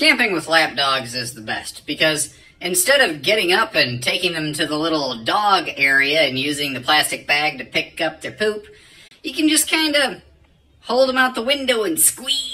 Camping with lap dogs is the best because instead of getting up and taking them to the little dog area and using the plastic bag to pick up their poop, you can just kind of hold them out the window and squeeze